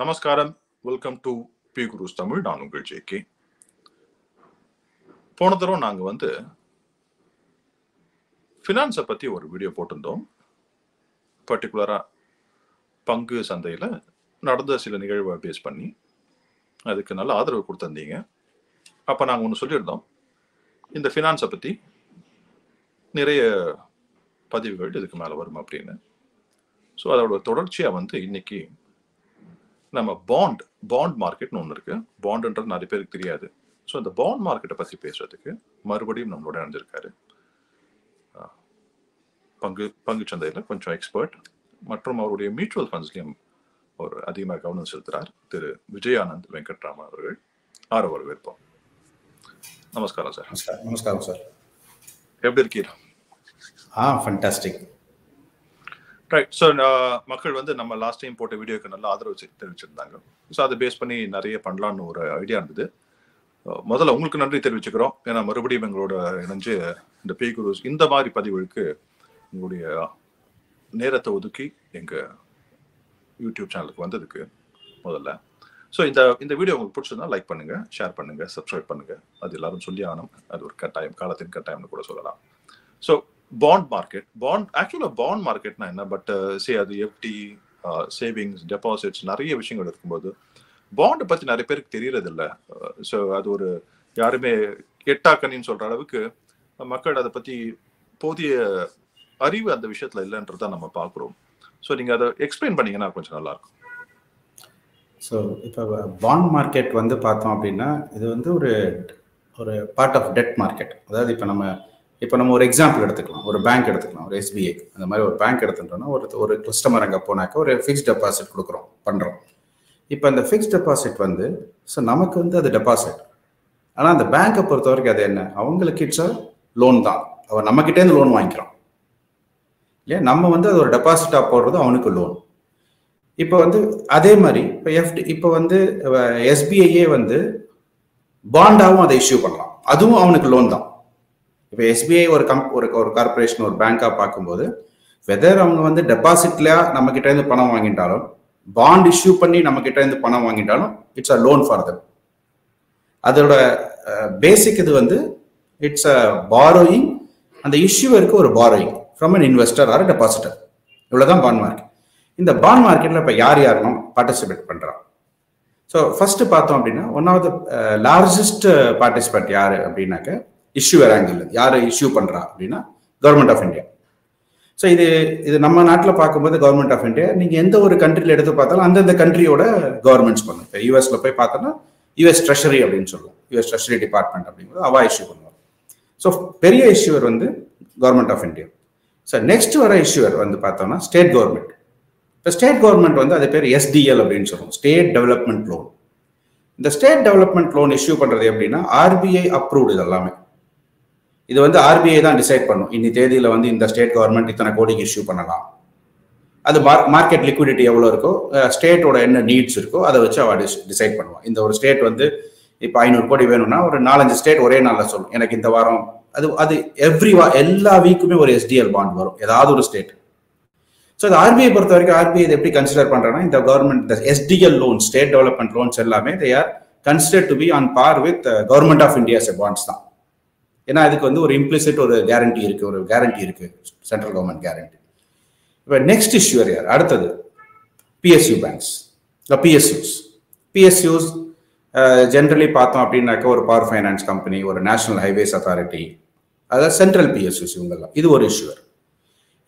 நமஸ்காரம். Welcome to B gurus Tamil நான் உங்கள் ஜேகே போன தடவை நாங்கள் வந்து ஃபினான்ஸை பற்றி ஒரு வீடியோ போட்டிருந்தோம். பர்டிகுலராக பங்கு சந்தையில் நடந்த சில நிகழ்வை பேஸ் பண்ணி அதுக்கு நல்ல ஆதரவு கொடுத்துருந்தீங்க. அப்போ நாங்கள் ஒன்று சொல்லியிருந்தோம். இந்த ஃபினான்ஸை பற்றி நிறைய பதிவுகள் இதுக்கு மேலே வரும் அப்படின்னு. ஸோ அதோட தொடர்ச்சியாக வந்து இன்னைக்கு நம்ம பாண்ட் பாண்ட் மார்க்கெட்னு ஒன்று இருக்கு. பாண்டுன்றது நிறைய பேருக்கு தெரியாது. ஸோ இந்த பாண்ட் மார்க்கெட்டை பற்றி பேசுறதுக்கு மறுபடியும் நம்மளோட இணைஞ்சிருக்காரு. பங்கு பங்கு சந்தையில் கொஞ்சம் எக்ஸ்பர்ட் மற்றும் அவருடைய மியூச்சுவல் ஃபண்ட்ஸ்லையும் ஒரு அதிகமாக கவனம் செலுத்துறார். திரு. விஜயானந்த் வெங்கட்ராமன் அவர்கள். ஆறு வரவேற்போம். நமஸ்காரம் சார். நமஸ்காரம் நமஸ்காரம் சார். எப்படி இருக்கீங்க? ஆ ஃபண்டாஸ்டிக் ரைட் ஸோ uh, மக்கள் வந்து நம்ம லாஸ்ட் டைம் போட்ட வீடியோக்கு நல்லா ஆதரவு தெரிவிச்சிருந்தாங்க. ஸோ அதை பேஸ் பண்ணி நிறைய பண்ணலான்னு ஒரு ஐடியா இருந்தது. முதல்ல உங்களுக்கு நன்றி தெரிவிச்சுக்கிறோம். ஏன்னா மறுபடியும் எங்களோட இணைஞ்சு இந்த பே குருஸ் இந்த மாதிரி பதிவுகளுக்கு உங்களுடைய நேரத்தை ஒதுக்கி எங்கள் யூடியூப் சேனலுக்கு வந்ததுக்கு முதல்ல. ஸோ இந்த இந்த வீடியோ உங்களுக்கு பிடிச்சிருந்தா லைக் பண்ணுங்க ஷேர் பண்ணுங்க சப்ஸ்கிரைப் பண்ணுங்க. அது எல்லாரும் சொல்லி ஆகணும். அது ஒரு கட்டாயம் காலத்தின் கட்டாயம்னு கூட சொல்லலாம். ஸோ பாண்ட் மார்க்கெட் பாண்ட் ஆக்சுவலாக பாண்ட் மார்க்கெட்னா என்ன? பட் சே uh, அது எஃப்டி சேவிங்ஸ் டெபாசிட்ஸ் நிறைய விஷயங்கள் இருக்கும்போது பாண்டை பற்றி நிறைய பேருக்கு தெரியறது இல்லை ஸோ uh, அது ஒரு யாருமே எட்டாக்கணின்னு சொல்ற அளவுக்கு மக்கள் அதை பற்றி போதிய அறிவு அந்த விஷயத்துல இல்லைன்றதை நம்ம பார்க்குறோம். ஸோ நீங்க அதை எக்ஸ்பிளைன் பண்ணீங்கன்னா கொஞ்சம் நல்லா இருக்கும் ஸோ இப்போ பாண்ட் மார்க்கெட் வந்து பார்த்தோம் அப்படின்னா இது வந்து ஒரு ஒரு பார்ட் ஆஃப் டெட் மார்க்கெட் அதாவது இப்போ நம்ம இப்போ நம்ம ஒரு எக்ஸாம்பிள் எடுத்துக்கலாம். ஒரு பேங்க் எடுத்துக்கலாம். ஒரு எஸ்பிஐ அந்த மாதிரி ஒரு பேங்க் எடுத்துட்டோம்னா ஒரு ஒரு கஸ்டமர் அங்கே போனாக்க ஒரு ஃபிக்ஸ்ட் டெபாசிட் கொடுக்குறோம் பண்ணுறோம் இப்போ அந்த ஃபிக்ஸ்ட் டெபாசிட் வந்து ஸோ நமக்கு வந்து அது டெபாசிட் ஆனால் அந்த பேங்க்கை பொறுத்த வரைக்கும் அது என்ன? அவங்களுக்கு இட்ஸ் லோன் தான். அவன் நம்மக்கிட்டேருந்து லோன் வாங்கிக்கிறான். இல்லையா? நம்ம வந்து அது ஒரு டெபாசிட்டாக போடுறது அவனுக்கு லோன் இப்போ வந்து அதே மாதிரி இப்போ எஃப்டி இப்போ வந்து எஸ்பிஐயே வந்து பாண்டாவும் அதை இஷ்யூ பண்ணலாம். அதுவும் அவனுக்கு லோன் தான். இப்போ எஸ்பிஐ ஒரு கம் ஒரு ஒரு கார்பரேஷன் ஒரு பேங்காக பார்க்கும்போது வெதர் அவங்க வந்து டெபாசிட்ல நம்ம கிட்ட இருந்து பணம் வாங்கிட்டாலும் பாண்ட் இஷ்யூ பண்ணி நம்ம கிட்ட இருந்து பணம் வாங்கிட்டாலும் it's a loan for them அதோட பேசிக் இது வந்து இட்ஸ் அ பாரோயிங் அந்த இஷ்யூவருக்கு ஒரு borrowing from an investor or depositor இவ்வளோதான் பாண்ட் மார்க்கெட் இந்த பாண்ட் மார்க்கெட்ல இப்போ யார் யாரெல்லாம் பார்ட்டிசிபேட் பண்ணுறான் ஸோ ஃபர்ஸ்ட் பார்த்தோம் அப்படின்னா one of the largest participate யார் அப்படின்னாக்க இஷ்யூவர் ஆங்கிள் யார் இஷ்யூ பண்ணுறா அப்படின்னா கவர்மெண்ட் ஆஃப் இந்தியா ஸோ இது இது நம்ம நாட்டில் பார்க்கும்போது கவர்மெண்ட் ஆஃப் இந்தியா நீங்கள் எந்த ஒரு கண்ட்ரியில் எடுத்து பார்த்தாலும் அந்தந்த கண்ட்ரியோட கவர்மெண்ட்ஸ் பண்ணும் இப்போ யூஎஸில் போய் பார்த்தோன்னா யூஎஸ் ட்ரெஷரி அப்படின்னு சொல்லுவோம். யூஎஸ் ட்ரெஷரி டிபார்ட்மெண்ட் அப்படிங்கிறது அவா இஷ்யூ பண்ணுவாங்க. ஸோ பெரிய இஷ்யூவர் வந்து government of India so next வர இஷ்யூவர் வந்து பார்த்தோம்னா ஸ்டேட் கவர்மெண்ட் இப்போ ஸ்டேட் கவர்மெண்ட் வந்து அது பேர் எஸ்டிஎல் அப்படின்னு சொல்லுவோம். ஸ்டேட் டெவலப்மெண்ட் லோன் இந்த ஸ்டேட் டெவலப்மெண்ட் லோன் இஷ்யூ பண்ணுறது எப்படின்னா ஆர்பிஐ அப்ரூவ்டு இது எல்லாமே இது வந்து ஆர்பிஐ தான் டிசைட் பண்ணும். இன்னி தேதியில் வந்து இந்த ஸ்டேட் கவர்மெண்ட் இத்தனை கோடிக்கு இஷ்யூ பண்ணலாம். அது மார்க்கெட் லிக்விடிட்டி எவ்வளோ இருக்கோ ஸ்டேட்டோட என்ன நீட்ஸ் இருக்கோ அதை வச்சு அவள் டிசைட் பண்ணுவான் இந்த ஒரு ஸ்டேட் வந்து இப்போ ஐநூறு கோடி வேணும்னா ஒரு நாலஞ்சு ஸ்டேட் ஒரே நாளில் சொல்லும். எனக்கு இந்த வாரம் அது அது எவ்ரி வா எல்லா வீக்குமே ஒரு எஸ்டிஎல் பாண்ட் வரும். ஏதாவது ஒரு ஸ்டேட் ஸோ இது ஆர்பிஐ பொறுத்த வரைக்கும் ஆர்பிஐ இதை எப்படி கன்சிடர் பண்ணுறேன்னா இந்த கவர்மெண்ட் இந்த SDL loan state development loans எல்லாமே they are consider to be on par with government of India's bonds தான். ஏன்னா அதுக்கு வந்து ஒரு இம்ப்ளிசிட் ஒரு கேரண்டி இருக்கு ஒரு கேரண்டி இருக்கு சென்ட்ரல் கவர்மெண்ட் கேரண்டி இப்போ நெக்ஸ்ட் இஷ்யூர் யார்? அடுத்தது பிஎஸ்யூ பேங்க்ஸ் இல்லை பிஎஸ்யூஸ் பிஎஸ்யூஸ் ஜென்ரலி பார்த்தோம் அப்படின்னாக்க ஒரு பவர் ஃபைனான்ஸ் கம்பெனி ஒரு நேஷனல் ஹைவேஸ் அத்தாரிட்டி அதாவது சென்ட்ரல் பிஎஸ்யூஸ் இவங்கெல்லாம். இது ஒரு இஷ்யூர்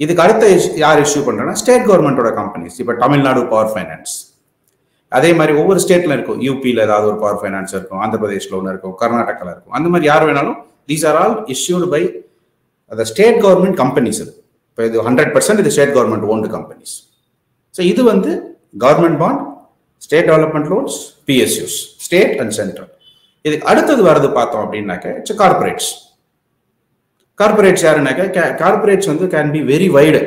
இதுக்கு அடுத்த யார் இஷ்யூ பண்றேன்னா ஸ்டேட் கவர்மெண்டோட கம்பெனிஸ் இப்போ தமிழ்நாடு பவர் ஃபைனான்ஸ் அதே மாதிரி ஒவ்வொரு ஸ்டேட்ல இருக்கும். யூபியில் ஏதாவது ஒரு பவர் ஃபைனான்ஸ் இருக்கும் ஆந்திர பிரதேஷில் ஒன்று இருக்கும் கர்நாடகாவில் இருக்கும். அந்த மாதிரி யார் வேணாலும் these are all issued by the state government companies இது இப்போ இது ஹண்ட்ரட் பர்சன்ட் இது state government owned companies so இது வந்து government bond state development loans PSUs state and central இதுக்கு அடுத்தது வரது பார்த்தோம் அப்படின்னாக்க இட்ஸ் கார்பரேட்ஸ் கார்பரேட்ஸ் யாருனாக்க கார்பரேட்ஸ் வந்து கேன் பி வெரி வைடு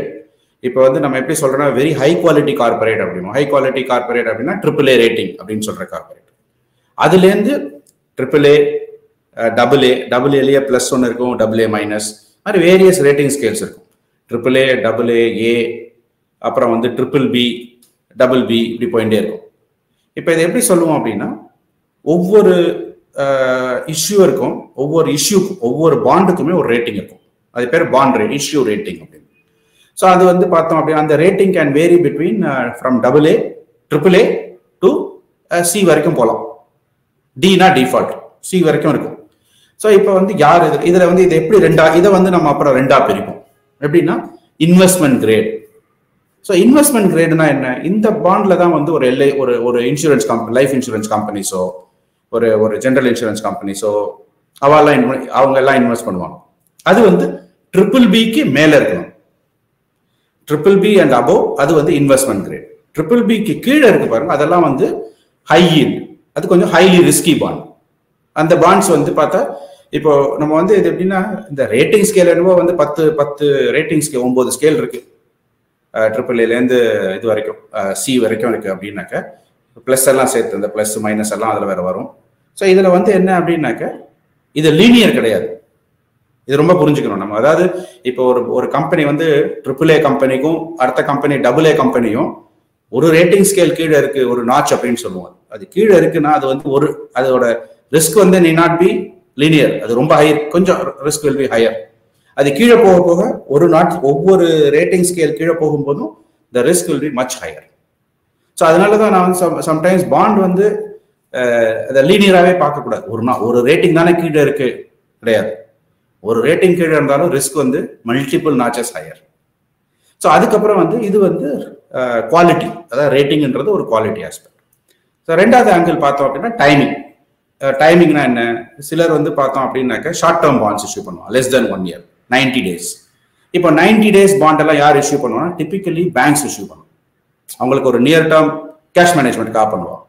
இப்போ வந்து நம்ம எப்படி சொல்றோம்னா வெரி ஹை குவாலிட்டி கார்பரேட் அப்படின்னா ஹை குவாலிட்டி கார்பரேட் அப்படின்னா ட்ரிபிள் ஏ ரேட்டிங் அப்படின்னு சொல்ற கார்பரேட் அதுலேருந்து triple A double A double ஏலேயே plus ஒன்று இருக்கும் டபுள் ஏ மைனஸ் மாதிரி வேரியஸ் ரேட்டிங் ஸ்கேல்ஸ் இருக்கும். Triple A double A A அப்புறம் வந்து ட்ரிபிள் பி டபுள் பி இப்படி போயிட்டே இருக்கும். இப்போ இதை எப்படி சொல்லுவோம் அப்படின்னா ஒவ்வொரு இஷ்யூ இருக்கும் ஒவ்வொரு இஷ்யூக்கும் ஒவ்வொரு பாண்டுக்குமே ஒரு ரேட்டிங் இருக்கும். அது பேர் பாண்ட் ரேட் இஷ்யூ ரேட்டிங் அப்படின்னு. ஸோ அது வந்து பார்த்தோம் அப்படின்னா அந்த rating can vary between from double A triple A to C வரைக்கும் போகலாம். டினா டிஃபால்ட் சி வரைக்கும் இருக்கும். ஸோ இப்போ வந்து யார் இது இதில் வந்து இது எப்படி ரெண்டா இதை வந்து நம்ம அப்புறம் ரெண்டா பிரிப்போம். எப்படின்னா இன்வெஸ்ட்மெண்ட் கிரேட் ஸோ இன்வெஸ்ட்மெண்ட் கிரேடுனா என்ன? இந்த பாண்ட்ல தான் வந்து ஒரு எல்ஐ ஒரு ஒரு இன்சூரன்ஸ் கம்பெனி லைஃப் இன்சூரன்ஸ் கம்பெனிஸோ ஒரு ஒரு ஜென்ரல் இன்சூரன்ஸ் கம்பெனிஸோ அவெல்லாம் இன்வெ- அவங்க எல்லாம் இன்வெஸ்ட் பண்ணுவாங்க. அது வந்து ட்ரிபிள் பிக்கு மேலே இருக்கணும். ட்ரிபிள் பி அண்ட் அபோவ் அது வந்து இன்வெஸ்ட்மெண்ட் கிரேட் ட்ரிபிள் பிக்கு கீழே இருக்கு பாருங்க அதெல்லாம் வந்து ஹை yield. அது கொஞ்சம் ஹைலி ரிஸ்கி பாண்ட் அந்த பாண்ட்ஸ் வந்து பார்த்தா இப்போ நம்ம வந்து இது எப்படின்னா இந்த ரேட்டிங் ஸ்கேல் என்னவோ வந்து பத்து பத்து ரேட்டிங் ஸ்கேல் ஒன்பது ஸ்கேல் இருக்கு. ட்ரிபிள் ஏலேருந்து இது வரைக்கும் சி வரைக்கும் இருக்கு அப்படின்னாக்க ப்ளஸ் எல்லாம் சேர்த்து இந்த ப்ளஸ் மைனஸ் எல்லாம் அதில் வேற வரும். ஸோ இதில் வந்து என்ன அப்படின்னாக்க இது லீனியர் கிடையாது. இது ரொம்ப புரிஞ்சுக்கணும் நம்ம. அதாவது இப்போ ஒரு ஒரு கம்பெனி வந்து ட்ரிபிள் ஏ கம்பெனிக்கும் அடுத்த கம்பெனி டபுள் ஏ கம்பெனியும் ஒரு ரேட்டிங் ஸ்கேல் கீழே இருக்கு ஒரு நாச் அப்படின்னு சொல்லுவோம். அது கீழே இருக்குன்னா அது வந்து ஒரு அதோட ரிஸ்க் வந்து நீ நாட் பி லீனியர் அது ரொம்ப ஹையர் கொஞ்சம் ரிஸ்க் வில் பி ஹையர் அது கீழே போக போக ஒரு நாட் ஒவ்வொரு ரேட்டிங் ஸ்கேல் கீழே போகும்போதும் the risk will be much higher so அதனால தான் நான் வந்து சம்டைம்ஸ் பாண்ட் வந்து அதை லீனியராகவே பார்க்கக்கூடாது. ஒரு நா ஒரு ரேட்டிங் தானே கீழே இருக்கு. கிடையாது. ஒரு ரேட்டிங் கீழே இருந்தாலும் ரிஸ்க் வந்து மல்டிபிள் நாச்சஸ் ஹையர் ஸோ அதுக்கப்புறம் வந்து இது வந்து குவாலிட்டி அதாவது ரேட்டிங்ன்றது ஒரு குவாலிட்டி ஆஸ்பெக்ட் ஸோ ரெண்டாவது ஆங்கிள் பார்த்தோம் அப்படின்னா டைமிங் டைமிங்னா என்ன? சிலர் வந்து பார்த்தோம் அப்படின்னாக்க ஷார்ட் டேர்ம் பாண்ட்ஸ் இஷ்யூ பண்ணுவோம் less than one year ninety days இப்போ நைன்டி டேஸ் பாண்ட் எல்லாம் யார் இஷ்யூ பண்ணுவாங்கன்னா டிபிக்கலி பேங்க்ஸ் இஷ்யூ பண்ணுவாங்க. அவங்களுக்கு ஒரு நியர் டேர்ம் கேஷ் மேனேஜ்மெண்ட்காக பண்ணுவாங்க.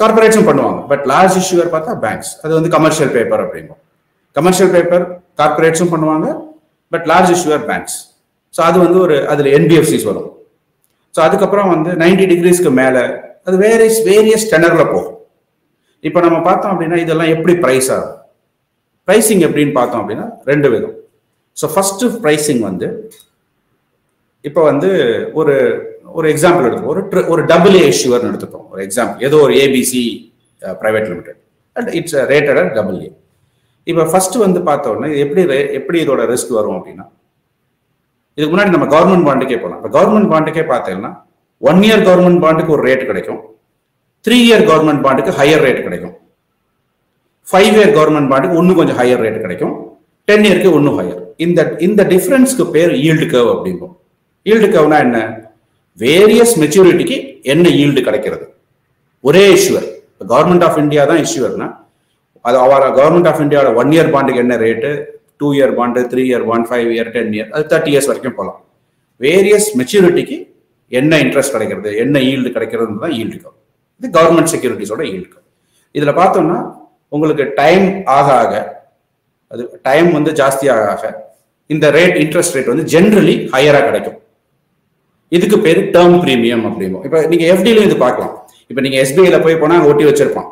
கார்பரேட்ஸும் பண்ணுவாங்க. பட் லார்ஜ் இஷ்யூவர் பார்த்தா பேங்க்ஸ் அது வந்து கமர்ஷியல் பேப்பர் அப்படிங்கும் கமர்ஷியல் பேப்பர் கார்பரேட்ஸும் பண்ணுவாங்க. But large issuer banks so அது வந்து ஒரு அதில் என்பிஎஃப்சிஸ் வரும். ஸோ அதுக்கப்புறம் வந்து நைன்டி டிகிரிஸ்க்கு மேலே அது வேரியஸ் வேரியஸ் டெனரில் போகும். இப்போ நம்ம பார்த்தோம் அப்படின்னா இதெல்லாம் எப்படி ப்ரைஸ் ஆகும்? ப்ரைசிங் எப்படின்னு பார்த்தோம் அப்படின்னா ரெண்டு விதம். ஸோ ஃபஸ்ட்டு ப்ரைசிங் வந்து இப்போ வந்து ஒரு ஒரு எக்ஸாம்பிள் எடுத்துப்போம். ஒரு ஒரு டபுள் ஏ இஷ்யூவர்னு எடுத்துப்போம். ஒரு எக்ஸாம்பிள் ஏதோ ஒரு ABC private limited and it's rated at double A இப்போ ஃபஸ்ட்டு வந்து பார்த்தோன்னா இது எப்படி எப்படி இதோட ரிஸ்க் வரும் அப்படின்னா இதுக்கு முன்னாடி நம்ம கவர்மெண்ட் பாண்டுக்கே போகலாம் இப்போ கவர்மெண்ட் பாண்டுக்கே பார்த்தீங்கன்னா ஒன் இயர் கவர்மெண்ட் பாண்டுக்கு ஒரு ரேட் கிடைக்கும். த்ரீ இயர் கவர்மெண்ட் பாண்டுக்கு ஹையர் ரேட் கிடைக்கும். ஃபைவ் இயர் கவர்மெண்ட் பாண்டுக்கு இன்னும் கொஞ்சம் ஹையர் ரேட் கிடைக்கும். டென் இயருக்கு ஒன்றும் ஹையர் இந்த இந்த டிஃப்ரென்ஸ்க்கு பேர் ஈல்டு கர்வ் அப்படிங்கும் ஈல்டு கர்வ்னா என்ன? வேரியஸ் மெச்சூரிட்டிக்கு என்ன ஈல்டு கிடைக்கிறது? ஒரே இஷ்யூவர் கவர்மெண்ட் ஆஃப் இந்தியா தான் இஷ்யூவர்னா அது அவர் கவர்மெண்ட் ஆஃப் இந்தியாவோட ஒன் இயர் பாண்டுக்கு என்ன rate two year bond three year bond five year ten year அது தேர்ட்டி இயர்ஸ் வரைக்கும் போகலாம் வேரியஸ் மெச்சூரிட்டிக்கு என்ன இன்ட்ரெஸ்ட் கிடைக்கிறது? என்ன ஈல்டு கிடைக்கிறதுன்னு தான் ஈல்டு கர்வ் இது கவர்மெண்ட் செக்யூரிட்டிஸோட ஈல்டு இதில் பார்த்தோம்னா உங்களுக்கு டைம் ஆக ஆக அது டைம் வந்து ஜாஸ்தியாக ஆக இந்த ரேட் இன்ட்ரெஸ்ட் ரேட் வந்து ஜென்ரலி ஹையராக கிடைக்கும். இதுக்கு பேர் டேர்ம் ப்ரீமியம் அப்படிம்போம். இப்போ நீங்கள் எஃப்டிலையும் இது பார்க்கலாம். இப்போ நீங்கள் எஸ்பிஐல போய் போனால் ஒட்டி வச்சிருப்பான்.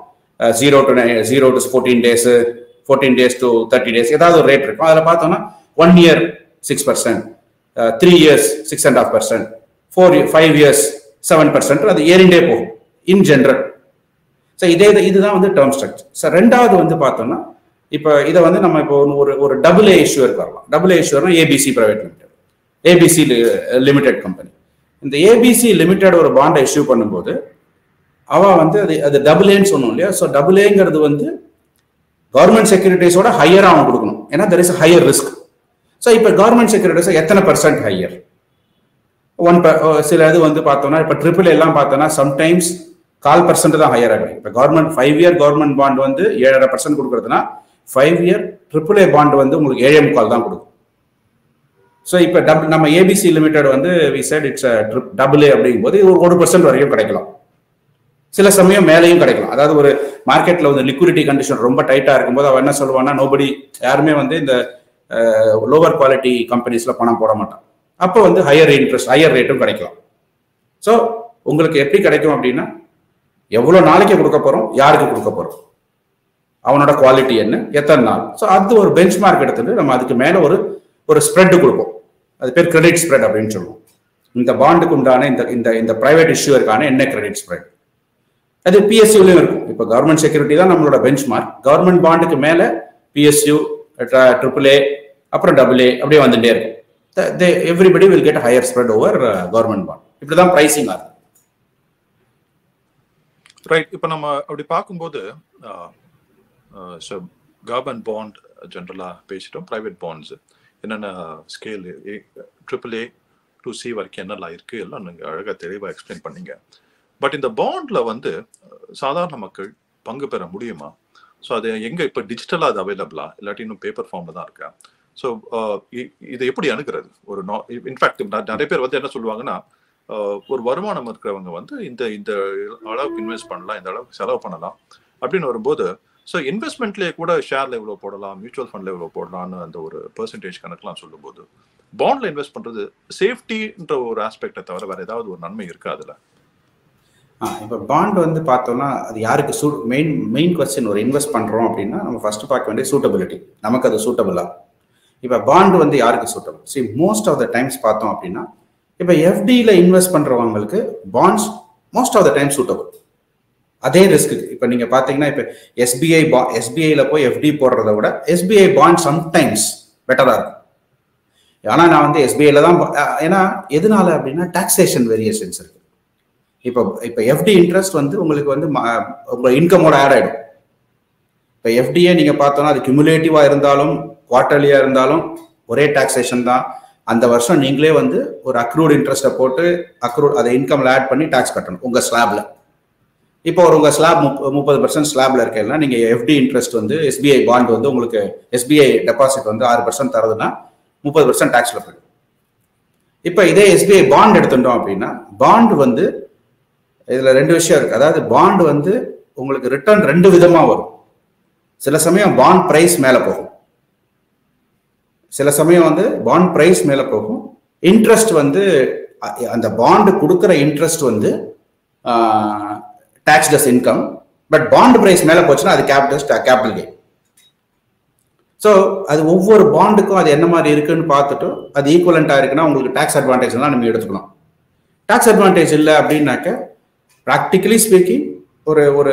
Zero to zero to fourteen days fourteen days to thirty days ஏதாவது ஒரு ரேட் இருக்கும். அதில் பார்த்தோம்னா one year six percent three years six and half percent four five years seven percent அது ஏறிண்டே போகும். இன் ஜென்ரல் ஸோ இதே இது- இதுதான் வந்து டேர்ம் ஸ்ட்ரக்சர் ஸோ ரெண்டாவது வந்து பார்த்தோம்னா இப்போ இதை வந்து நம்ம இப்போ ஒரு ஒரு டபுள் ஏ இஷ்யூருக்கு வரலாம் double A இஷ்யூர்னா ABC private limited ABC limited company இந்த ஏபிசி லிமிடெட் ஒரு பாண்டை இஷ்யூ பண்ணும்போது அவ வந்து அது அது டபுள் ஏன்னு சொன்னோம் இல்லையா? ஸோ டபுள் ஏங்கிறது வந்து கவர்மெண்ட் செக்யூரிட்டிஸோட ஹையராக அவன் கொடுக்கணும். ஏன்னா there is higher risk so இப்போ கவர்மெண்ட் செக்யூரிட்டிஸ் எத்தனை பர்சன்ட் ஹையர் ஒன் சில இது வந்து பார்த்தோம்னா இப்போ ட்ரிபிள் எல்லாம் பார்த்தோன்னா சம்டைம்ஸ் கால் பர்சன்ட் தான் ஹையர் ஆகும் இப்போ government five year government bond வந்து ஏழரை percent கொடுக்குறதுனா five year triple A bond வந்து உங்களுக்கு ஏழே முக்கால் தான் கொடுக்கும். ஸோ இப்போ டப் நம்ம ஏபிசி லிமிடெட் வந்து we said it's double A அப்படிங்கும்போது போது ஒரு ஒரு பர்சன்ட் வரைக்கும் கிடைக்கலாம். சில சமயம் மேலேயும் கிடைக்கலாம். அதாவது ஒரு மார்க்கெட்டில் வந்து லிக்விடிட்டி கண்டிஷன் ரொம்ப டைட்டாக இருக்கும்போது அவன் என்ன சொல்லுவான்னா நோபடி யாருமே வந்து இந்த லோவர் குவாலிட்டி கம்பெனிஸில் பணம் போட மாட்டான். அப்போ வந்து ஹையர் இன்ட்ரெஸ்ட் ஹையர் ரேட்டும் கிடைக்கலாம். ஸோ உங்களுக்கு எப்படி கிடைக்கும் அப்படின்னா எவ்வளோ நாளைக்கு கொடுக்க போகிறோம் யாருக்கு கொடுக்க போகிறோம் அவனோட குவாலிட்டி என்ன? எத்தனை நாள்? ஸோ அது ஒரு பெஞ்ச் மார்க் எடுத்துட்டு நம்ம அதுக்கு மேலே ஒரு ஒரு ஸ்ப்ரெட் கொடுப்போம். அது பேர் கிரெடிட் ஸ்ப்ரெட் அப்படின்னு சொல்லுவோம். இந்த பாண்டுக்கு உண்டான இந்த இந்த இந்த ப்ரைவேட் இஷ்யூருக்கான என்ன கிரெடிட் ஸ்ப்ரெட் அது பிஎஸ்யூலையும் இருக்கும். இப்போ கவர்மெண்ட் செக்யூரிட்டி தான் நம்மளோட பெஞ்ச் மார்க் கவர்மெண்ட் பாண்டுக்கு மேலே பிஎஸ்யூ ட்ரிபிள் ஏ அப்புறம் டபுள் ஏ அப்படியே வந்துட்டே இருக்கும். Everybody will get higher spread over government bond இப்படி தான் ப்ரைஸிங் ஆகுது. ரைட் இப்போ நம்ம அப்படி பார்க்கும்போது ஸோ கவர்மெண்ட் பாண்ட் ஜென்ரலாக பேசிட்டோம் ப்ரைவேட் பாண்ட்ஸ் என்னென்ன scale triple A to C வரைக்கும் என்னெல்லாம் இருக்குது எல்லாம் நீங்கள் அழகாக தெளிவாக எக்ஸ்பிளைன் பண்ணீங்க. பட் இந்த பாண்டில் வந்து சாதாரண மக்கள் பங்கு பெற முடியுமா? ஸோ அது எங்கே இப்போ டிஜிட்டலாக அது அவைலபிளா இல்லாட்டி இன்னும் பேப்பர் ஃபார்மில் தான் இருக்கா? ஸோ இதை எப்படி அணுகிறது? ஒரு நா இன்ஃபேக்ட் நிறைய பேர் வந்து என்ன சொல்லுவாங்கன்னா ஒரு வருமானம் இருக்கிறவங்க வந்து இந்த இந்த அளவுக்கு இன்வெஸ்ட் பண்ணலாம் இந்த அளவுக்கு செலவு பண்ணலாம் அப்படின்னு வரும்போது ஸோ இன்வெஸ்ட்மெண்ட்லேயே கூட ஷேர்ல எவ்வளோ போடலாம் மியூச்சுவல் ஃபண்ட்ல எவ்வளோ போடலாம்னு அந்த ஒரு பெர்சன்டேஜ் கணக்கெலாம் சொல்லும்போது பாண்ட்ல இன்வெஸ்ட் பண்றது சேஃப்டின்ற ஒரு ஆஸ்பெக்டை தவிர வேற ஏதாவது ஒரு நன்மை இருக்கா அதுல? இப்போ பாண்ட் வந்து பார்த்தோம்னா அது யாருக்கு சூ மெயின் மெயின் கொஸ்டின் ஒரு இன்வெஸ்ட் பண்ணுறோம் அப்படின்னா நம்ம ஃபர்ஸ்ட் பார்க்க வேண்டிய சூட்டபிலிட்டி நமக்கு அது சூட்டபிளா இப்போ பாண்ட் வந்து யாருக்கு suitable C most of the times பார்த்தோம் அப்படின்னா இப்போ எஃப்டியில் இன்வெஸ்ட் பண்ணுறவங்களுக்கு bonds most of the time suitable அதே ரிஸ்க்கு இப்போ நீங்கள் பார்த்தீங்கன்னா இப்போ எஸ்பிஐ பா எஸ்பிஐயில் போய் எஃப்டி போடுறத விட எஸ்பிஐ பாண்ட் சம்டைம்ஸ் பெட்டராக இருக்கும். ஆனால் நான் வந்து எஸ்பிஐயில் தான் ஏன்னா எதனால அப்படின்னா டாக்ஸேஷன் வேரியேஷன்ஸ் இருக்கு. இப்போ இப்போ எஃப்டி இன்ட்ரெஸ்ட் வந்து உங்களுக்கு வந்து உங்கள் இன்கமோட ஆட் ஆகிடும் இப்போ எஃப்டியே நீங்கள் பார்த்தோன்னா அது கியூமுலேட்டிவாக இருந்தாலும் குவார்டர்லியாக இருந்தாலும் ஒரே டாக்ஸேஷன் தான். அந்த வருஷம் நீங்களே வந்து ஒரு அக்ரூட் இன்ட்ரெஸ்ட்டை போட்டு அக்ரூட் அதை இன்கம்ல ஆட் பண்ணி டேக்ஸ் கட்டணும் உங்கள் ஸ்லாப்ல இப்போ ஒரு உங்கள் ஸ்லாப் முப்பது பர்சன்ட் ஸ்லாப்ல இருக்கேன்னா நீங்கள் எஃப்டி இன்ட்ரெஸ்ட் வந்து எஸ்பிஐ பாண்ட் வந்து உங்களுக்கு எஸ்பிஐ டெபாசிட் வந்து ஆறு பர்சன்ட் தரதுன்னா முப்பது பர்சன்ட் டாக்ஸ்ல போயிடும். இப்போ இதே எஸ்பிஐ பாண்ட் எடுத்துட்டோம் அப்படின்னா பாண்ட் வந்து இதில் ரெண்டு விஷயம் இருக்கு. அதாவது பாண்ட் வந்து உங்களுக்கு ரிட்டர்ன் ரெண்டு விதமாக வரும். சில சமயம் பாண்ட் ப்ரைஸ் மேலே போகும். சில சமயம் வந்து பாண்ட் ப்ரைஸ் மேலே போகும். இன்ட்ரெஸ்ட் வந்து அந்த பாண்டு கொடுக்குற இன்ட்ரெஸ்ட் வந்து taxed as income but bond price மேலே போச்சுன்னா அது கேபிட்டல் கேபிட்டல் கெயின் ஸோ அது ஒவ்வொரு பாண்டுக்கும் அது என்ன மாதிரி இருக்குன்னு பார்த்துட்டு அது ஈக்குவலண்ட்டாக இருக்குன்னா உங்களுக்கு டேக்ஸ் அட்வான்டேஜ் தான் நம்ம எடுத்துக்கலாம் டேக்ஸ் அட்வான்டேஜ் இல்லை அப்படின்னாக்க ப்ராக்டிக்கலி ஸ்பீக்கிங் ஒரு ஒரு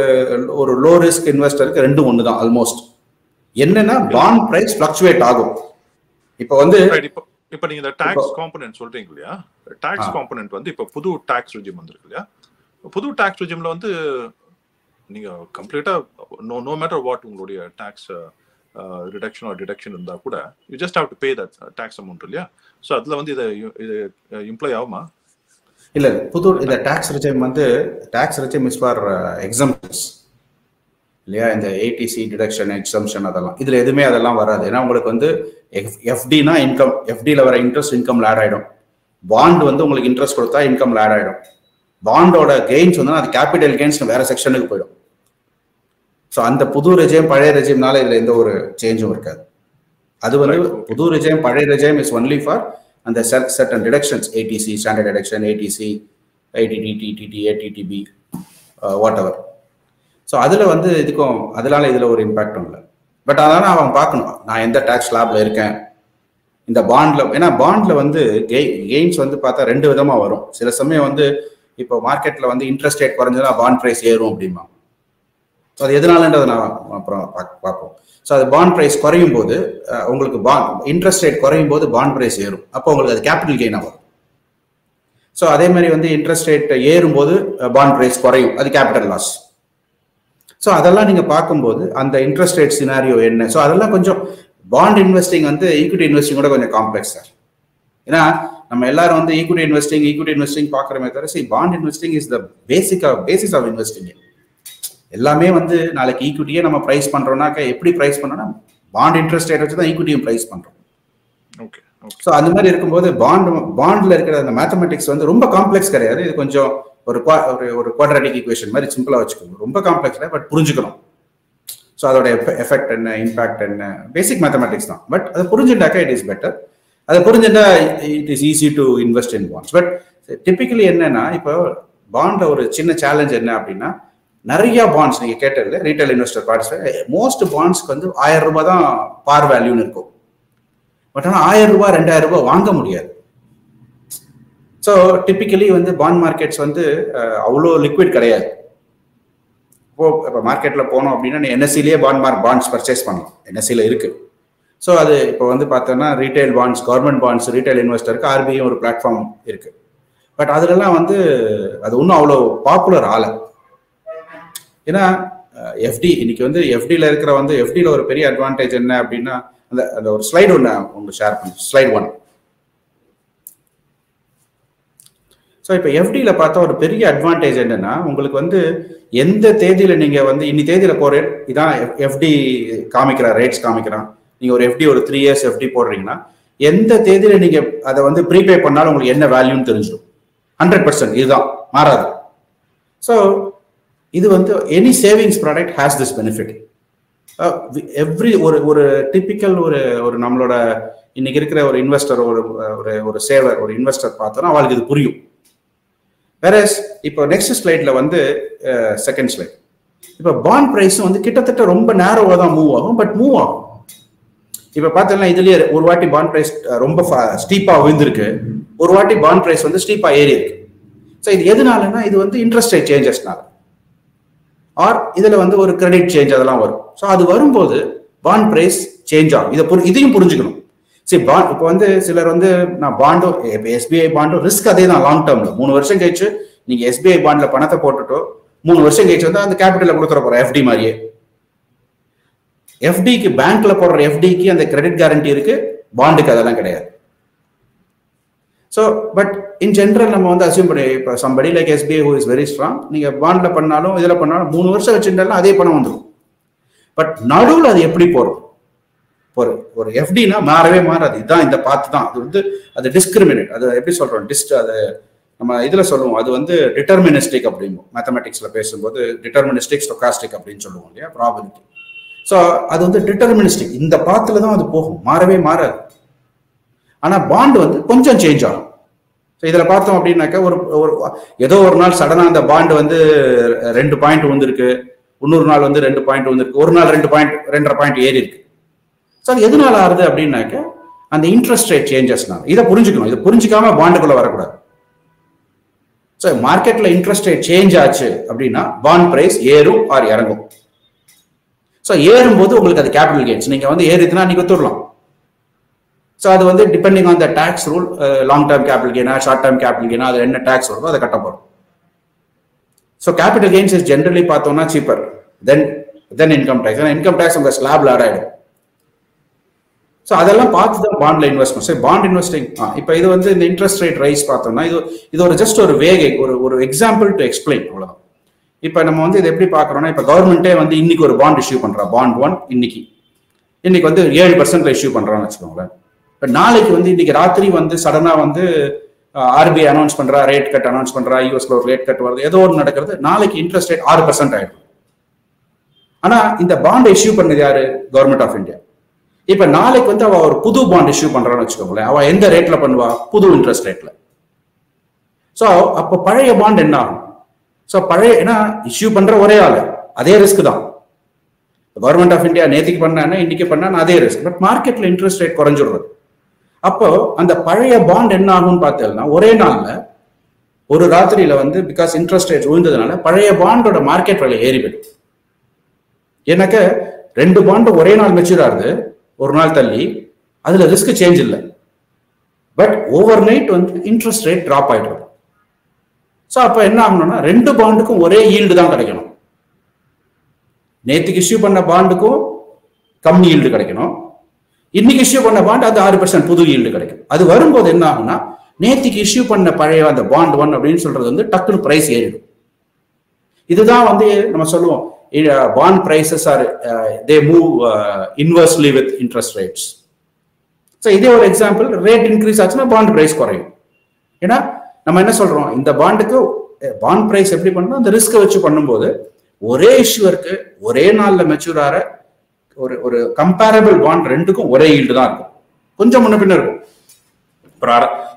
ஒரு லோ ரிஸ்க் இன்வெஸ்டருக்கு ரெண்டும் ஒன்று தான் ஆல்மோஸ்ட் என்னன்னா பாண்ட் ப்ரைஸ் ஃப்ளக்சுவேட் ஆகும். இப்போ வந்து இப்போ நீங்க இந்த டாக்ஸ் காம்பனன்ட் சொல்றீங்க இல்லையா? டாக்ஸ் காம்பனன்ட் வந்து இப்போ புது டாக்ஸ் ரிஜிம் வந்திருக்கு இல்லையா? புது டாக்ஸ் ரிஜிம்ல வந்து நீங்க கம்ப்ளீட்டா நோ நோ மேட்டர் வாட் உங்களுடைய டாக்ஸ் ரிடக்ஷன் ஆர் டிடக்ஷன் இருந்தா கூட you just have to pay that tax amount இல்லையா? ஸோ அதுல வந்து இதை இது இம்ப்ளாய் ஆகுமா? இல்ல புது இந்த டாக்ஸ் ரிஜைம் வந்து tax regime is for exemptions இல்லையா? இந்த ஏடிசி டிடக்ஷன் எக்ஸம்ஷன் அதெல்லாம். இதுல எதுவுமே அதெல்லாம் வராது. ஏன்னா உங்களுக்கு வந்து எஃப்டினா இன்கம் எஃப்டியில் வர இன்ட்ரெஸ்ட் இன்கம்ல ஆட் ஆயிடும். பாண்ட் வந்து உங்களுக்கு இன்ட்ரெஸ்ட் கொடுத்தா இன்கம்ல ஆட் ஆயிடும். பாண்டோட கெயின்ஸ் வந்து அது கேபிட்டல் கெயின்ஸ் வேற செக்ஷனுக்கு போயிடும். ஸோ அந்த புது ரெஜைம் பழைய ரெஜைம்னால இதுல எந்த ஒரு சேஞ்சும் இருக்காது. அது வந்து புது ரெஜைம் பழைய ரெஜைம் இஸ் ஒன்லி ஃபார் அந்த certain deductions eighty C standard deduction eighty C IDD டிடிடி ஏடிடிபி வாட் எவர் ஸோ அதில் வந்து இதுக்கும் அதனால இதில் ஒரு இம்பாக்டும் இல்லை பட் அதனால் அவன் பார்க்கணும். நான் எந்த டேக்ஸ் லேபில் இருக்கேன்? இந்த பாண்டில் ஏன்னா பாண்டில் வந்து கெய் கெயின்ஸ் வந்து பார்த்தா ரெண்டு விதமாக வரும். சில சமயம் வந்து இப்போ மார்க்கெட்டில் வந்து இன்ட்ரெஸ்ட் ரேட் குறைஞ்சதுனா பாண்ட் ப்ரைஸ் ஏறும் அப்படிமா ஸோ அது எதனாலன்றதை நான் அப்புறம் பார்ப்போம். ஸோ அது பாண்ட் ப்ரைஸ் குறையும் போது உங்களுக்கு பாண்ட் இன்ட்ரெஸ்ட் ரேட் குறையும் போது பாண்ட் ப்ரைஸ் ஏறும். அப்போ உங்களுக்கு அது கேபிட்டல் கெயினாக வரும். ஸோ அதே மாதிரி வந்து இன்ட்ரெஸ்ட் ரேட் ஏறும்போது பாண்ட் ப்ரைஸ் குறையும். அது கேபிட்டல் லாஸ் ஸோ அதெல்லாம் நீங்கள் பார்க்கும்போது அந்த இன்ட்ரெஸ்ட் ரேட் சினாரியோ என்ன? ஸோ அதெல்லாம் கொஞ்சம் பாண்ட் இன்வெஸ்டிங் வந்து ஈக்விட்டி இன்வெஸ்டிங்கோட கொஞ்சம் காம்ப்ளெக்ஸ் சார் ஏன்னா நம்ம எல்லாரும் வந்து ஈக்விட்டி இன்வெஸ்டிங் ஈக்விட்டி இன்வெஸ்டிங் பார்க்குறமே தவிர C bond investing is the basic basis of investing எல்லாமே வந்து நாளைக்கு ஈக்விட்டியே நம்ம ப்ரைஸ் பண்ணுறோம்னாக்க எப்படி ப்ரைஸ் பண்ணோம்னா பாண்ட் இன்ட்ரெஸ்ட் ரேட் வச்சு தான் ஈக்விட்டியும் ப்ரைஸ் பண்ணுறோம் ஓகே ஸோ அந்த மாதிரி இருக்கும்போது பாண்ட் பாண்டில் இருக்கிற அந்த மேத்தமெட்டிக்ஸ் வந்து ரொம்ப காம்ப்ளெக்ஸ் கிடையாது. இது கொஞ்சம் ஒரு ஒரு ஒரு குவாட்ராட்டிக் ஈக்குவேஷன் மாதிரி சிம்பிளாக வச்சுக்கணும் ரொம்ப காம்ப்ளெக்ஸ் இல்லை பட் புரிஞ்சுக்கணும். ஸோ அதோட எஃபெக்ட் என்ன இம்பாக்ட் என்ன? பேசிக் மேத்தமெட்டிக்ஸ் தான். பட் அதை புரிஞ்சுட்டாக்கா இட் இஸ் பெட்டர் அதை புரிஞ்சுட்டா it is easy to invest in bonds but typically என்னன்னா இப்போ பாண்டில் ஒரு சின்ன சேலஞ்ச் என்ன அப்படின்னா நிறைய பாண்ட்ஸ் நீங்கள் கேட்டதில்ல ரீட்டைல் இன்வெஸ்டர் பார்ட்டிசிபேட் மோஸ்ட் பாண்ட்ஸ்க்கு வந்து ஆயிரம் ரூபாய் தான் பார் வேல்யூன்னு இருக்கும். பட் ஆனால் ஆயிரம் ரூபாய் ரெண்டாயிரம் ரூபாய் வாங்க முடியாது. ஸோ டிப்பிக்கலி வந்து பாண்ட் மார்க்கெட்ஸ் வந்து அவ்வளோ லிக்விட் கிடையாது. இப்போ இப்போ மார்க்கெட்டில் போனோம் அப்படின்னா நீ என்எஸ்சிலேயே பாண்ட் மார்க் பாண்ட்ஸ் பர்ச்சேஸ் பண்ணலாம். என்எஸ்சியில் இருக்குது ஸோ அது இப்போ வந்து பார்த்தோன்னா retail bonds government bonds retail இன்வெஸ்டருக்கு RBI ஒரு பிளாட்ஃபார்ம் இருக்குது பட் அதுலலாம் வந்து அது இன்னும் அவ்வளோ பாப்புலர் ஆலை ஏன்னா எஃப்டி இன்னைக்கு வந்து எஃப்டியில் இருக்கிற வந்து எஃப்டியில் ஒரு பெரிய அட்வான்டேஜ் என்ன அப்படின்னா அந்த அந்த ஒரு ஸ்லைடு ஒன்று உங்களுக்கு ஷேர் பண்ணி ஸ்லைட் ஒன் ஸோ இப்போ எஃப்டியில் பார்த்தா ஒரு பெரிய அட்வான்டேஜ் என்னன்னா உங்களுக்கு வந்து எந்த தேதியில் நீங்கள் வந்து இன்னி தேதியில் போகிற இதான் எஃப்டி காமிக்கிறான் ரேட்ஸ் காமிக்கிறான். நீங்கள் ஒரு எஃப்டி ஒரு த்ரீ இயர்ஸ் எஃப்டி போடுறீங்கன்னா எந்த தேதியில் நீங்கள் அதை வந்து ப்ரீபே பண்ணாலும் உங்களுக்கு என்ன வேல்யூன்னு தெரிஞ்சிடும். ஹண்ட்ரட் பர்சன்ட் இதுதான் மாறாது. ஸோ இது வந்து any savings product has this benefit every ஒரு ஒரு டிப்பிக்கல் ஒரு ஒரு நம்மளோட இன்னைக்கு இருக்கிற ஒரு இன்வெஸ்டர் ஒரு ஒரு ஒரு சேவர் ஒரு இன்வெஸ்டர் பார்த்தோன்னா அவளுக்கு இது புரியும். வேற இப்போ நெக்ஸ்ட் ஸ்லைட்ல வந்து செகண்ட் ஸ்லைட் இப்போ பாண்ட் ப்ரைஸும் வந்து கிட்டத்தட்ட ரொம்ப நேரோவாக தான் மூவ் ஆகும் பட் மூவ் ஆகும். இப்போ பார்த்தோம்னா இதுலயே ஒரு வாட்டி பாண்ட் ப்ரைஸ் ரொம்ப ஸ்டீப்பாக விழுந்திருக்கு. ஒரு வாட்டி பாண்ட் ப்ரைஸ் வந்து ஸ்டீப்பாக ஏறி இருக்கு. ஸோ இது எதனாலன்னா இது வந்து இன்ட்ரெஸ்ட் ரேட் சேஞ்சஸ்னால ஆர் இதில் வந்து ஒரு கிரெடிட் சேஞ்ச் அதெல்லாம் வரும். ஸோ அது வரும்போது பாண்ட் ப்ரைஸ் சேஞ்ச் ஆகும். இதை புரி இதையும் புரிஞ்சுக்கணும். சரி பாண்ட் இப்போ வந்து சிலர் வந்து நான் பாண்டும் எஸ்பிஐ பாண்டும் ரிஸ்க் அதே தான் லாங் டேர்ம்ல மூணு வருஷம் கழிச்சு நீங்க எஸ்பிஐ பாண்ட்ல பணத்தை போட்டுட்டோ மூணு வருஷம் கழிச்சு வந்து அந்த கேபிட்டல கொடுத்துட போறோம் எஃப்டி மாதிரியே. எஃப்டிக்கு பேங்க்ல போடுற எஃப்டிக்கு அந்த கிரெடிட் கேரண்டி இருக்கு பாண்டுக்கு அதெல்லாம் கிடையாது. ஸோ பட் இன் ஜென்ரல் நம்ம வந்து அசியூம் பண்ணி இப்போ somebody like SBI who is very strong நீங்கள் பாண்டில் பண்ணாலும் இதில் பண்ணாலும் மூணு வருஷம் வச்சுட்டாலும் அதே பணம் வந்துடும் பட் நடுவில் அது எப்படி போகிறோம் ஒரு ஒரு எஃப்டினா மாறவே மாறாது. இதுதான் இந்த பார்த்து தான். அது வந்து அது டிஸ்கிரிமினேட் அது எப்படி சொல்றோம்? டிஸ்ட் அது நம்ம இதுல சொல்லுவோம். அது வந்து டிட்டர்மினிஸ்டிக் அப்படிம்போம் மேத்தமெட்டிக்ஸ்ல பேசும்போது டிட்டர்மினிஸ்டிக் ஸ்டொகாஸ்டிக் அப்படின்னு சொல்லுவோம் இல்லையா? ப்ராபபிலிட்டி ஸோ அது வந்து டிட்டர்மினிஸ்டிக் இந்த பாத்துல தான் அது போகும். மாறவே மாறாது. ஆனா பாண்ட் வந்து கொஞ்சம் சேஞ்ச் ஆகும். ஸோ இதில் பார்த்தோம் அப்படின்னாக்கா ஒரு ஒரு ஏதோ ஒரு நாள் சடனாக அந்த பாண்டு வந்து ரெண்டு பாயிண்ட் வந்திருக்கு. இன்னொரு நாள் வந்து ரெண்டு பாயிண்ட் வந்திருக்கு. ஒரு நாள் ரெண்டு பாயிண்ட் ரெண்டரை பாயிண்ட் ஏறி இருக்கு ஸோ அது எதனால ஆறுது அப்படின்னாக்க அந்த இன்ட்ரெஸ்ட் ரேட் சேஞ்சஸ்னால இதை புரிஞ்சுக்கணும். இதை புரிஞ்சுக்காம பாண்டுக்குள்ள வரக்கூடாது. ஸோ மார்க்கெட்ல இன்ட்ரெஸ்ட் ரேட் சேஞ்ச் ஆச்சு அப்படின்னா பாண்ட் பிரைஸ் ஏறும் ஆர் இறங்கும். ஸோ ஏறும்போது உங்களுக்கு அது கேபிட்டல் கெயின்ஸ் நீங்கள் வந்து ஏறுதுன்னா நீங்கள் வித்துடலாம். ஸோ அது வந்து depending on the tax rule long term capital கெயினா short term capital கெயினா அது என்ன டேக்ஸ் வருதோ அதை கட்டப்படும் so capital gains is generally பார்த்தோம்னா cheaper then then income tax ஏன்னா இன்கம் டேக்ஸ் உங்கள் ஸ்லாப்ல ஆட் ஆயிடும். ஸோ அதெல்லாம் பார்த்து தான் பாண்ட்ல இன்வெஸ்ட்மெண்ட் சரி பாண்ட் இன்வெஸ்டிங் இப்போ இது வந்து இந்த இன்ட்ரெஸ்ட் ரேட் ரைஸ் பார்த்தோம்னா இது இது ஒரு ஜஸ்ட் ஒரு வேகை ஒரு ஒரு எக்ஸாம்பிள் டு எக்ஸ்பிளைன் அவ்வளோதான் இப்போ நம்ம வந்து இது எப்படி பார்க்குறோம்னா இப்போ கவர்மெண்ட்டே வந்து இன்னைக்கு ஒரு பாண்ட் இஷ்யூ பண்ணுறா பாண்ட் ஒன் இன்னைக்கு. இன்னைக்கு வந்து ஏழு பர்சன்ட்ல இஷ்யூ பண்ணுறான்னு வச்சுக்கோங்களேன். இப்போ நாளைக்கு வந்து இன்னைக்கு ராத்திரி வந்து சடனாக வந்து ஆர்பிஐ அனௌன்ஸ் பண்ணுறா ரேட் கட் அனௌன்ஸ் பண்ணுறா யூஎஸ்ல ஒரு ரேட் கட் வருது ஏதோ ஒன்று நடக்கிறது நாளைக்கு இன்ட்ரெஸ்ட் ரேட் ஆறு பர்சன்ட் ஆயிடும். ஆனால் இந்த பாண்ட் இஷ்யூ பண்ணது யாரு? கவர்மெண்ட் ஆஃப் இந்தியா இப்ப நாளைக்கு வந்து அவ ஒரு புது பாண்ட் இஷ்யூ பண்றான்னு வச்சுக்கோங்களேன். அவ எந்த ரேட்ல பண்ணுவா? புது இன்ட்ரெஸ்ட் ரேட்ல ஸோ அப்போ பழைய பாண்ட் என்ன ஆகும்? ஸோ பழைய ஏன்னா இஷ்யூ பண்ற ஒரே ஆளு. அதே ரிஸ்க் தான். கவர்மெண்ட் ஆஃப் இந்தியா நேத்திக்கு பண்ணா இன்னைக்கு பண்ணா அதே ரிஸ்க் பட் மார்க்கெட்ல இன்ட்ரெஸ்ட் ரேட் குறைஞ்சிடுறது. அப்போ அந்த பழைய பாண்ட் என்ன ஆகும்னு பார்த்தீங்கன்னா ஒரே நாள்ல ஒரு ராத்திரியில வந்து பிகாஸ் இன்ட்ரெஸ்ட் ரேட் விழுந்ததுனால பழைய பாண்டோட மார்க்கெட் விலை ஏறி எனக்கு ரெண்டு பாண்டு ஒரே நாள் மெச்சூர் ஆகுது. ஒரு நாள் தள்ளி அதுல ரிஸ்க் சேஞ்ச் இல்லை. பட் ஓவர் நைட் வந்து இன்ட்ரெஸ்ட் ரேட் ட்ராப் ஆயிடுது. ஸோ அப்போ என்ன ஆகணும்னா ரெண்டு பாண்டுக்கும் ஒரே ஈல்டு தான் கிடைக்கணும். நேற்றுக்கு இஷ்யூ பண்ண பாண்டுக்கும் கம்மி ஈல்டு கிடைக்கணும். இன்னைக்கு இஷ்யூ பண்ண பாண்ட் அது ஆறு பர்சன்ட் புது ஈல்டு கிடைக்கும். அது வரும்போது என்ன ஆகும்னா நேற்றுக்கு இஷ்யூ பண்ண பழைய அந்த பாண்ட் ஒன் அப்படின்னு சொல்றது வந்து டக்குனு பிரைஸ் ஏறிடும். இதுதான் வந்து நம்ம சொல்லுவோம் bond prices are they move inversely with interest rates so இதே ஒரு எக்ஸாம்பிள் ரேட் இன்க்ரீஸ் ஆச்சுன்னா பாண்ட் பிரைஸ் குறையும். ஏன்னா நம்ம என்ன சொல்றோம்? இந்த பாண்டுக்கு பாண்ட் பிரைஸ் எப்படி பண்ணணும் அந்த ரிஸ்க்கை வச்சு பண்ணும்போது ஒரே இஷ்யூருக்கு ஒரே நாளில் மெச்சூர் ஆகிற ஒரு ஒரு கம்பேரபிள் பாண்ட் ரெண்டுக்கும் ஒரே ஈல்டு தான் இருக்கும். கொஞ்சம் முன்ன பின்ன இருக்கும்.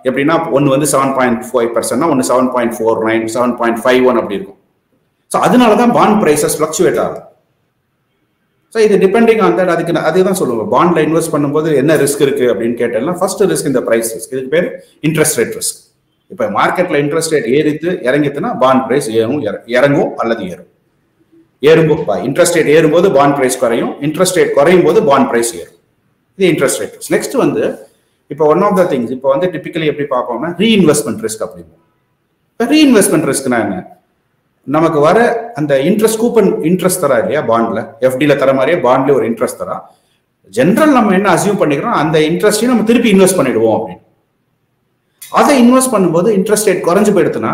எப்படின்னா ஒன்று வந்து செவன் பாயிண்ட் ஃபைவ் பர்சன்ட்னா ஒன்று seven point four nine seven point five one அப்படி இருக்கும். ஸோ அதனால தான் பாண்ட் ப்ரைஸஸ் ஃப்ளக்சுவேட் ஆகும் ஸோ இது டிபெண்டிங் ஆன் தட் அதுக்கு அதே தான் சொல்லுவோம். பாண்டில் இன்வெஸ்ட் பண்ணும்போது என்ன ரிஸ்க் இருக்கு அப்படின்னு கேட்டேன்னா ஃபர்ஸ்ட் ரிஸ்க் இந்த ப்ரைஸ் ரிஸ்க் இதுக்கு பேர் இன்ட்ரெஸ்ட் ரேட் ரிஸ்க் இப்போ மார்க்கெட்டில் இன்ட்ரெஸ்ட் ரேட் ஏறித்து இறங்கித்துன்னா பாண்ட் ப்ரைஸ் ஏறும் இறங்கும் அல்லது ஏறும். ஏறும்போது இன்ட்ரெஸ்ட் ரேட் ஏறும்போது பாண்ட் ப்ரைஸ் குறையும் இன்ட்ரெஸ்ட் ரேட் குறையும் போது பாண்ட் ப்ரைஸ் ஏறும். இது இன்ட்ரெஸ்ட் ரேட் ரிஸ்க் நெக்ஸ்ட் வந்து இப்போ ஒன் ஆஃப் த திங்ஸ் இப்போ வந்து டிபிக்கலி எப்படி பார்ப்போம்னா ரீஇன்வெஸ்ட்மெண்ட் ரிஸ்க் அப்படிம்போம். ரீஇன்வெஸ்ட்மெண்ட் ரிஸ்க்னா என்ன? நமக்கு வர அந்த இன்ட்ரெஸ்ட் கூப்பன் இன்ட்ரெஸ்ட் தரா இல்லையா பாண்ட்ல எஃப்டில தர மாதிரியே பாண்ட்ல ஒரு இன்ட்ரெஸ்ட் தரா? ஜென்ரல் நம்ம என்ன அசியூம் பண்ணிக்கிறோம்? அந்த இன்ட்ரெஸ்டையும் நம்ம திருப்பி இன்வெஸ்ட் பண்ணிடுவோம் அப்படின்னு. அதை இன்வெஸ்ட் பண்ணும்போது இன்ட்ரெஸ்ட் ரேட் குறைஞ்சு போயிடுதுன்னா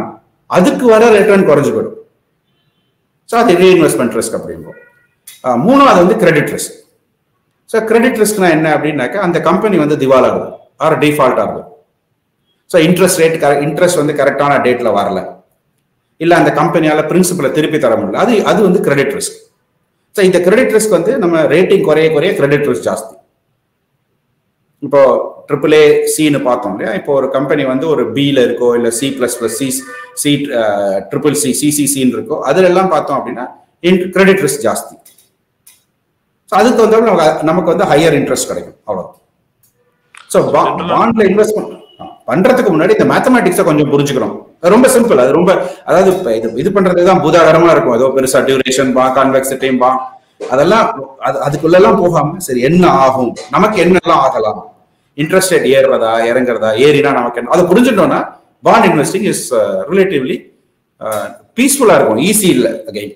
அதுக்கு வர ரிட்டர்ன் குறைஞ்சு போயிடும். ஸோ அது ரீஇன்வெஸ்ட்மெண்ட் ரிஸ்க் அப்படிம்போம். மூணாவது வந்து கிரெடிட் ரிஸ்க் ஸோ கிரெடிட் ரிஸ்க்னா என்ன அப்படின்னாக்கா அந்த கம்பெனி வந்து திவால் ஆகுது ஆர் டிஃபால்ட் ஆகுது. ஸோ இன்ட்ரெஸ்ட் ரேட் இன்ட்ரெஸ்ட் வந்து கரெக்டான டேட்ல வரல. இல்ல அந்த கம்பெனியால பிரின்சிபலை திருப்பி தர முடியல. அது அது வந்து கிரெடிட் ரிஸ்க் ஸோ இந்த கிரெடிட் ரிஸ்க் வந்து நம்ம ரேட்டிங் குறைய குறைய கிரெடிட் ரிஸ்க் ஜாஸ்தி. இப்போ ட்ரிபிள் ஏ சின்னு பார்த்தோம் இல்லையா? இப்போ ஒரு கம்பெனி வந்து ஒரு பில இருக்கோ இல்ல C plus plus C C triple C சிசிசின்னு இருக்கோ அதுல எல்லாம் பார்த்தோம் அப்படின்னா கிரெடிட் ரிஸ்க் ஜாஸ்தி. ஸோ அதுக்கு வந்து நமக்கு நமக்கு வந்து ஹையர் இன்ட்ரெஸ்ட் கிடைக்கும். அவ்வளோ ஸோ பாண்ட்ல இன்வெஸ்ட்மெண்ட் பண்றதுக்கு முன்னாடி இந்த மேத்தமேட்டிக்ஸை கொஞ்சம் புரிஞ்சுக்கணும். அது ரொம்ப சிம்பிள் அது ரொம்ப அதாவது இப்ப இது இது பண்றது தான் பூதாகரமா இருக்கும். ஏதோ பெருசா டியூரேஷன் பா கான்வெக்சிட்டியும் பா. அதெல்லாம் அது அதுக்குள்ள எல்லாம் போகாம சரி என்ன ஆகும்? நமக்கு என்னெல்லாம் ஆகலாம்? இன்ட்ரெஸ்ட் ரேட் ஏறுறதா இறங்குறதா ஏறினா நமக்கு என்ன? அதை புரிஞ்சுட்டோம்னா பாண்ட் இன்வெஸ்டிங் இஸ் ரிலேட்டிவ்லி பீஸ்ஃபுல்லா இருக்கும். ஈஸி இல்லை அகைன்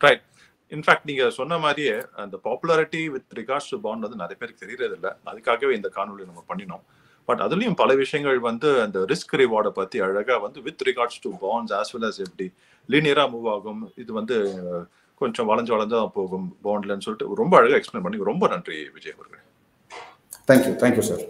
ரைட் இன்ஃபேக்ட் நீங்க சொன்ன மாதிரியே அந்த popularity with regards to bond வந்து நிறைய பேருக்கு தெரியறது இல்ல அதுக்காகவே இந்த காணொலி நம்ம பண்ணினோம். பட் அதுலயும் பல விஷயங்கள் வந்து அந்த ரிஸ்க் ரிவார்டை பத்தி அழகா வந்து with regards to bonds as well as எப்படி லீனியரா மூவ் ஆகும். இது வந்து கொஞ்சம் வளைஞ்சு வளைஞ்சா போகும் பாண்ட்லன்னு சொல்லிட்டு ரொம்ப அழகா எக்ஸ்பிளைன் பண்ணி ரொம்ப நன்றி விஜய் அவர்கள். Thank you thank you sir